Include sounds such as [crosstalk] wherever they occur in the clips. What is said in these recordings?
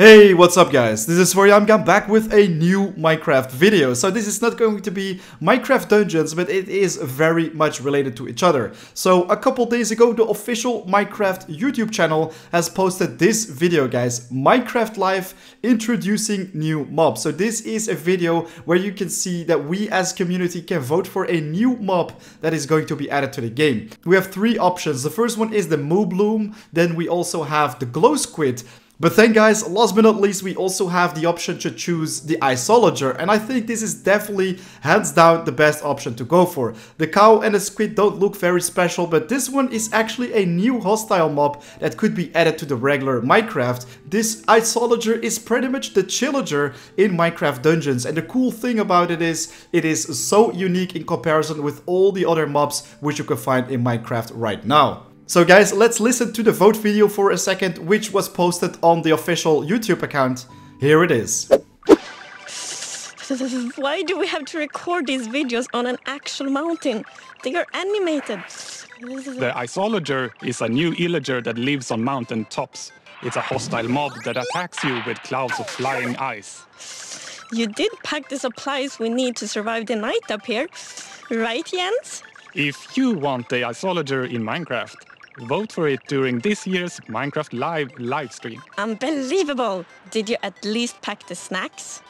Hey, what's up guys? This is Voryam, I'm back with a new Minecraft video. So this is not going to be Minecraft Dungeons, but it is very much related to each other. So a couple days ago, the official Minecraft YouTube channel has posted this video, guys. Minecraft Live introducing new mobs. So this is a video where you can see that we as community can vote for a new mob that is going to be added to the game. We have three options. The first one is the Moobloom. Then we also have the Glow Squid. But then guys, last but not least, we also have the option to choose the Iceologer, and I think this is definitely hands down the best option to go for. The cow and the squid don't look very special, but this one is actually a new hostile mob that could be added to the regular Minecraft. This Iceologer is pretty much the Chillager in Minecraft Dungeons, and the cool thing about it is, it is so unique in comparison with all the other mobs which you can find in Minecraft right now. So guys, let's listen to the vote video for a second, which was posted on the official YouTube account. Here it is. [laughs] Why do we have to record these videos on an actual mountain? They are animated. The Iceologer is a new illager that lives on mountain tops. It's a hostile mob that attacks you with clouds of flying ice. You did pack the supplies we need to survive the night up here, right Jens? If you want the Iceologer in Minecraft, Vote for it during this year's Minecraft Live livestream. Unbelievable! Did you at least pack the snacks?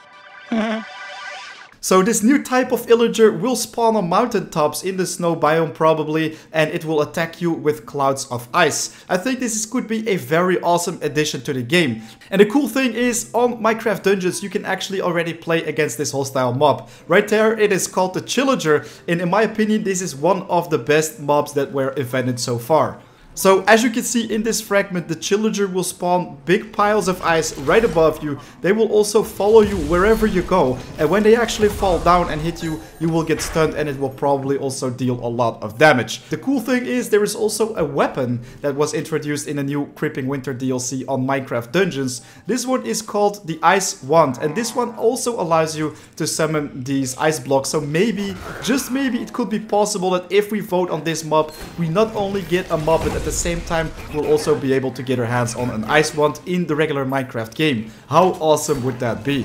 So this new type of illager will spawn on mountaintops in the snow biome probably and it will attack you with clouds of ice. I think this is, could be a very awesome addition to the game. And the cool thing is on Minecraft Dungeons you can actually already play against this hostile mob. Right there it is called the Chillager and in my opinion this is one of the best mobs that were invented so far. So as you can see in this fragment, the Chillager will spawn big piles of ice right above you. They will also follow you wherever you go. And when they actually fall down and hit you, you will get stunned and it will probably also deal a lot of damage. The cool thing is there is also a weapon that was introduced in a new Creeping Winter DLC on Minecraft Dungeons. This one is called the Ice Wand. And this one also allows you to summon these ice blocks. So maybe, just maybe it could be possible that if we vote on this mob, we not only get a mob at the same time we'll also be able to get our hands on an ice wand in the regular Minecraft game. How awesome would that be?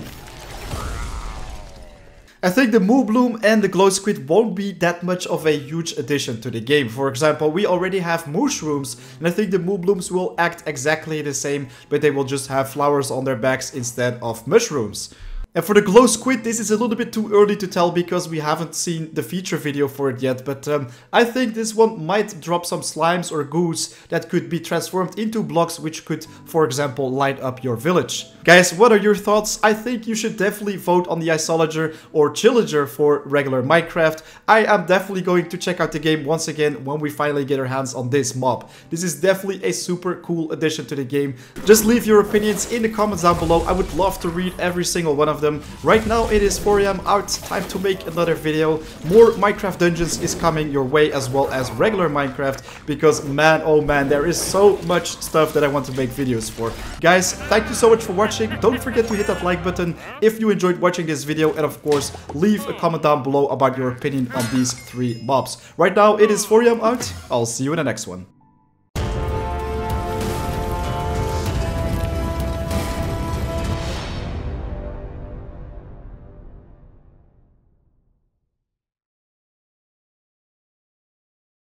I think the Moobloom and the Glow Squid won't be that much of a huge addition to the game. For example, we already have mushrooms, and I think the Mooblooms will act exactly the same, but they will just have flowers on their backs instead of mushrooms. And for the glow squid, this is a little bit too early to tell because we haven't seen the feature video for it yet, but um, I think this one might drop some slimes or goos that could be transformed into blocks which could, for example, light up your village. Guys, what are your thoughts? I think you should definitely vote on the Iceologer or Chillager for regular Minecraft. I am definitely going to check out the game once again when we finally get our hands on this mob. This is definitely a super cool addition to the game. Just leave your opinions in the comments down below. I would love to read every single one of them them. Right now it is 4am out, time to make another video. More Minecraft Dungeons is coming your way as well as regular Minecraft because man oh man there is so much stuff that I want to make videos for. Guys, thank you so much for watching. Don't forget to hit that like button if you enjoyed watching this video and of course leave a comment down below about your opinion on these three mobs. Right now it is 4am out, I'll see you in the next one.